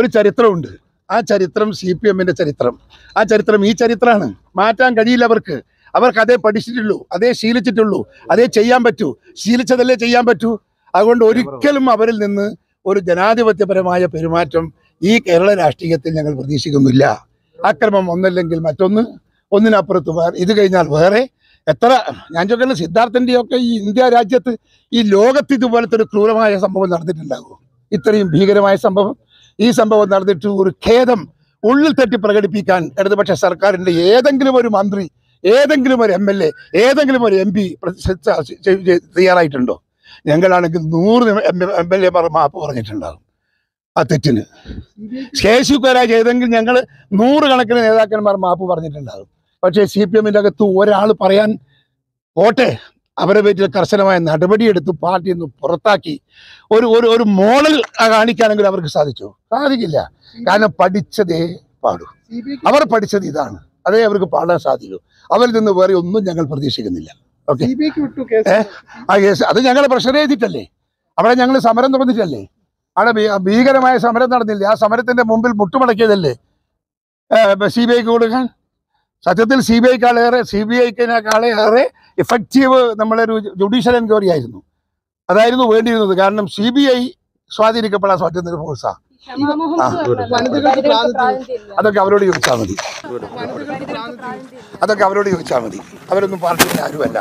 ഒരു ചരിത്രമുണ്ട്. ആ ചരിത്രം സി പി എമ്മിന്റെ ചരിത്രം. ആ ചരിത്രം ഈ ചരിത്രമാണ് മാറ്റാൻ കഴിയില്ല അവർക്ക്. അവർക്ക് അതേ പഠിച്ചിട്ടുള്ളൂ അതേ ശീലിച്ചിട്ടുള്ളൂ അതേ ചെയ്യാൻ പറ്റൂ. ശീലിച്ചതല്ലേ ചെയ്യാൻ പറ്റൂ? അതുകൊണ്ട് ഒരിക്കലും അവരിൽ നിന്ന് ഒരു ജനാധിപത്യപരമായ പെരുമാറ്റം ഈ കേരള രാഷ്ട്രീയത്തിൽ ഞങ്ങൾ പ്രതീക്ഷിക്കുന്നില്ല. അക്രമം ഒന്നല്ലെങ്കിൽ മറ്റൊന്ന് ഒന്നിനപ്പുറത്ത് വേറെ ഇത് കഴിഞ്ഞാൽ വേറെ. എത്ര ഞാൻ ചോദിക്കുന്ന സിദ്ധാർത്ഥന്റെയൊക്കെ ഈ ഇന്ത്യ രാജ്യത്ത് ഈ ലോകത്ത് ഇതുപോലത്തെ ഒരു ക്രൂരമായ സംഭവം നടന്നിട്ടുണ്ടാകുമോ? ഇത്രയും ഭീകരമായ സംഭവം? ഈ സംഭവം നടന്നിട്ട് ഒരു ഖേദം ഉള്ളിൽ തെറ്റി പ്രകടിപ്പിക്കാൻ ഇടതുപക്ഷ സർക്കാരിന്റെ ഏതെങ്കിലും ഒരു മന്ത്രി ഏതെങ്കിലും ഒരു എം എൽ എ ഏതെങ്കിലും ഒരു എം പി തയ്യാറായിട്ടുണ്ടോ? ഞങ്ങളാണെങ്കിൽ നൂറ് എം എൽ എമാർ മാപ്പ് പറഞ്ഞിട്ടുണ്ടാകും ആ തെറ്റിന്. ശേഷി ശേഷിക്കരാ ചെയ്തെങ്കിൽ ഞങ്ങൾ നൂറുകണക്കിന് നേതാക്കന്മാർ മാപ്പ് പറഞ്ഞിട്ടുണ്ടാകും. പക്ഷേ സി പി എമ്മിന്റെ അകത്ത് ഒരാൾ പറയാൻ പോട്ടെ. അവരെ പേരിൽ കർശനമായ നടപടിയെടുത്ത് പാർട്ടിയിൽ നിന്ന് പുറത്താക്കി ഒരു ഒരു ഒരു മോഡൽ കാണിക്കാനെങ്കിലും അവർക്ക് സാധിച്ചു. സാധിക്കില്ല. കാരണം പഠിച്ചതേ പാടൂ. അവർ പഠിച്ചത് ഇതാണ്. അതേ അവർക്ക് പാടാൻ സാധിക്കൂ. അവരിൽ നിന്ന് വേറെ ഒന്നും ഞങ്ങൾ പ്രതീക്ഷിക്കുന്നില്ല. ഓക്കെ? ആ കേസ്. അത് ഞങ്ങൾ പ്രഷർ ചെയ്തിട്ടല്ലേ? അവിടെ ഞങ്ങൾ സമരം തുറന്നിട്ടല്ലേ അവിടെ ഭീകരമായ സമരം നടന്നില്ലേ? ആ സമരത്തിന്റെ മുമ്പിൽ മുട്ടുമടക്കിയതല്ലേ? സി ബി ഐക്ക് കൊടുക്കാൻ? സത്യത്തിൽ സി ബി ഐക്കാളേറെ സി ബി ഐക്കിനേക്കാളേറെ ഇഫക്റ്റീവ് ഒരു ജുഡീഷ്യൽ എൻക്വയറി ആയിരുന്നു. അതായിരുന്നു വേണ്ടിയിരുന്നത്. കാരണം സി ബി ഐ സ്വാധീനിക്കപ്പെടാൻ സാധിക്കുന്ന ഒരു ഫോഴ്സാ ഷമാ മുഹമ്മദ് ആ. പറഞ്ഞല്ലോ, വനിതകൾക്ക് വനിതകൾക്ക് പ്രാതിനിധ്യം. പ്രാതിനിധ്യം അതൊക്കെ അവരോട് ചോദിച്ചാൽ മതി. അതൊക്കെ അവരോട് ചോദിച്ചാൽ മതി. അവരൊന്നും പാർട്ടിയിൽ ആരുമല്ല.